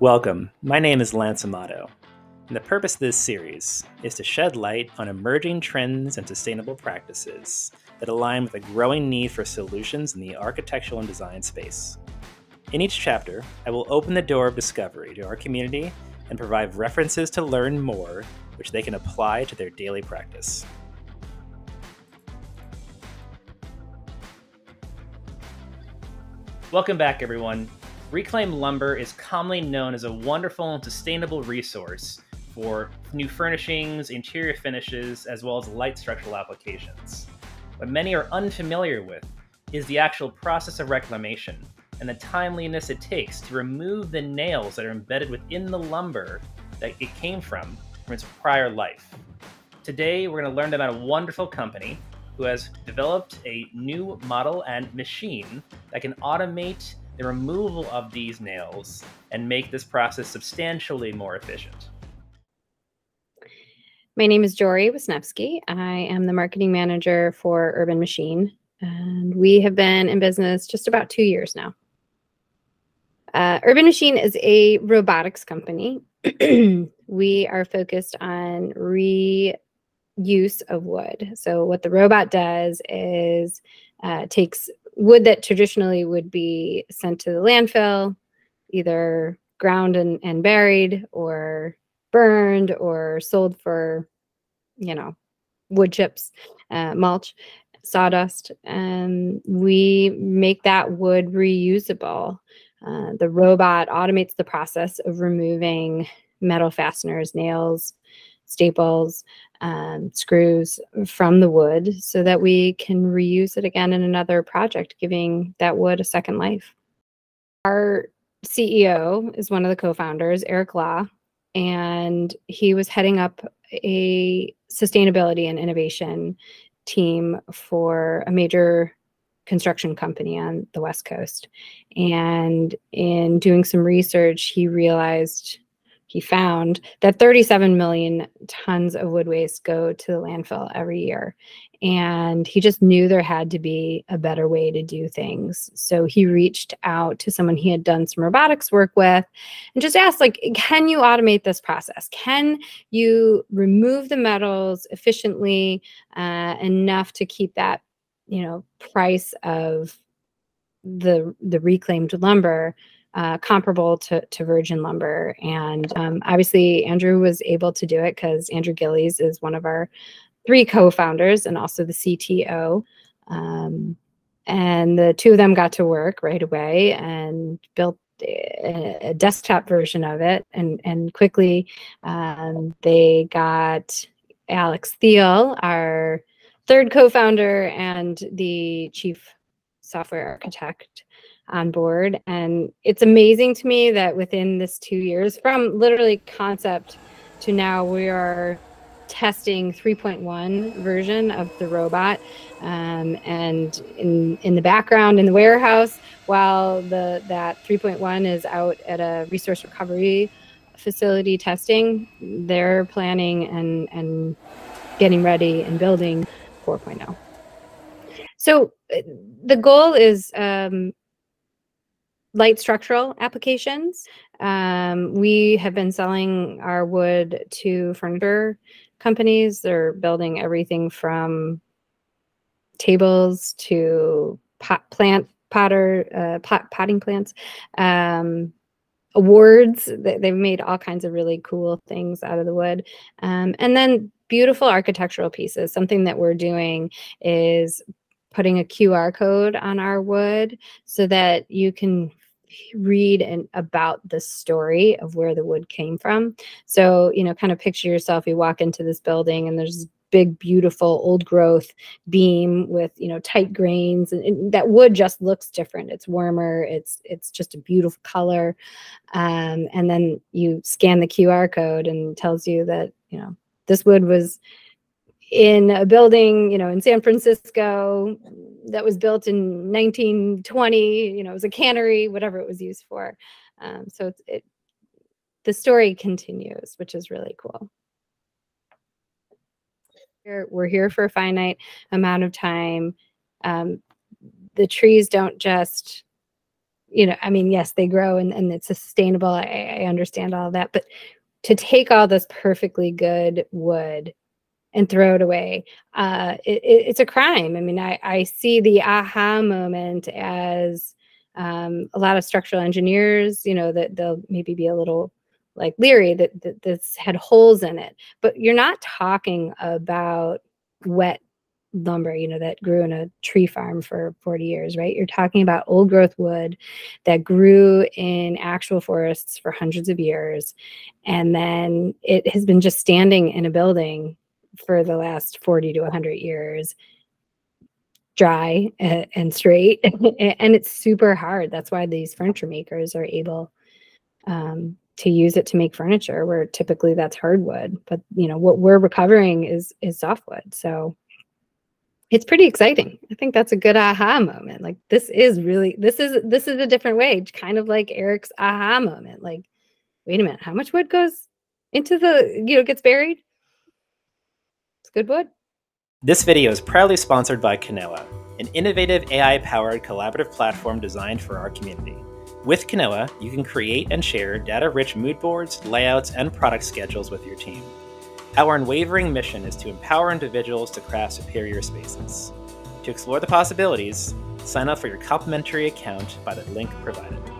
Welcome. My name is Lance Amato, and the purpose of this series is to shed light on emerging trends and sustainable practices that align with a growing need for solutions in the architectural and design space. In each chapter, I will open the door of discovery to our community and provide references to learn more, which they can apply to their daily practice. Welcome back, everyone. Reclaimed lumber is commonly known as a wonderful and sustainable resource for new furnishings, interior finishes, as well as light structural applications. What many are unfamiliar with is the actual process of reclamation and the timeliness it takes to remove the nails that are embedded within the lumber that it came from from its prior life. Today, we're going to learn about a wonderful company who has developed a new model and machine that can automate the removal of these nails and make this process substantially more efficient. My name is Jorie Wisnefski. I am the marketing manager for Urban Machine, and we have been in business just about two years now. Uh, Urban Machine is a robotics company. we are focused on reuse of wood. So, what the robot does is uh, takes wood that traditionally would be sent to the landfill, either ground and, and buried or burned or sold for, you know, wood chips, uh, mulch, sawdust. And we make that wood reusable. Uh, the robot automates the process of removing metal fasteners, nails, staples, um, screws from the wood so that we can reuse it again in another project, giving that wood a second life. Our CEO is one of the co founders, Eric Law, and he was heading up a sustainability and innovation team for a major construction company on the West Coast. And in doing some research, he realized he found that 37 million tons of wood waste go to the landfill every year. And he just knew there had to be a better way to do things. So he reached out to someone he had done some robotics work with and just asked, like, can you automate this process? Can you remove the metals efficiently uh, enough to keep that, you know, price of the the reclaimed lumber uh, comparable to, to virgin lumber. And um, obviously, Andrew was able to do it because Andrew Gillies is one of our three co founders and also the CTO. Um, and the two of them got to work right away and built a, desktop version of it. And, and quickly um, they got Alex Thiel, our third co founder, and the chief software architect on board. And it's amazing to me that within this two years, from literally concept to now, we are testing 3.1 version of the robot. Um, and in in the background in the warehouse, while the that 3.1 is out at a resource recovery facility testing, they're planning and and getting ready and building 4.0. So uh, the goal is um, light structural applications. Um, we have been selling our wood to furniture companies. They're building everything from tables to pot plant potter uh, pot, potting plants um, awards they've made all kinds of really cool things out of the wood um, and then beautiful architectural pieces something that we're doing is putting a qr code on our wood so that you can read and about the story of where the wood came from. So, you know, kind of picture yourself, you walk into this building and there's big beautiful old growth beam with you know tight grains and, and, that wood just looks different it's warmer it's it's just a beautiful color um, and then you scan the qr code and tells you that you know this wood was in a building, you know, in San Francisco that was built in 1920. You know, it was a cannery, whatever it was used for. Um, so it, it, the story continues, which is really cool. We're here for a finite amount of time. Um, the trees don't just you know, I mean, yes, they grow and, and it's sustainable. I, I understand all that. But to take all this perfectly good wood and throw it away, uh, it, it, it's a crime. I mean, I, I see the aha moment as um, a lot of structural engineers, you know, that they'll maybe be a little like leery that, that this had holes in it. But you're not talking about wet lumber, you know, that grew in a tree farm for 40 years, right? You're talking about old growth wood that grew in actual forests for hundreds of years. And then it has been just standing in a building for the last 40 to 100 years dry and, straight. And it's super hard. That's why these furniture makers are able um, to use it to make furniture where typically that's hardwood but you know what we're recovering is is softwood. So it's pretty exciting. I think that's a good aha moment. Like this is really this is this is a different way kind of like eric's aha moment. Like wait a minute how much wood goes into the you know gets buried it's good wood this video is proudly sponsored by Canoa, an innovative AI-powered collaborative platform designed for our community. With Canoa, you can create and share data-rich mood boards, layouts, and product schedules with your team. Our unwavering mission is to empower individuals to craft superior spaces. To explore the possibilities, sign up for your complimentary account by the link provided.